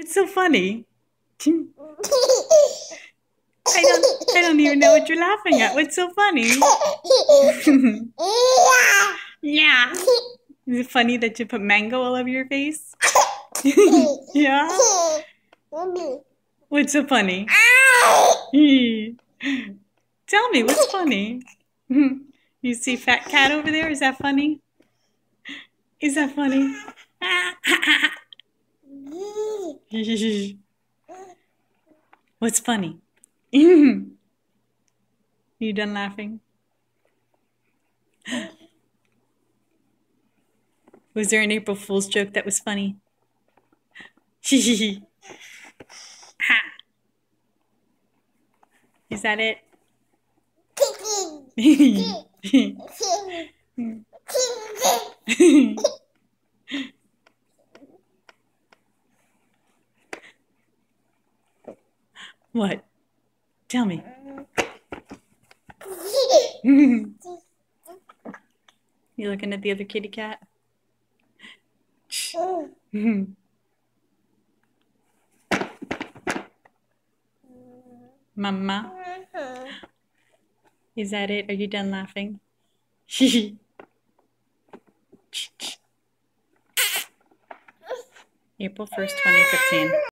What's so funny? I don't I don't even know what you're laughing at. What's so funny? yeah. Is it funny that you put mango all over your face? yeah? What's so funny? Tell me, what's funny? You see fat cat over there? Is that funny? Is that funny? What's funny? you done laughing? Was there an April Fool's joke that was funny? Is that it? What? Tell me. you looking at the other kitty cat? Mama? Is that it? Are you done laughing? April 1st, 2015.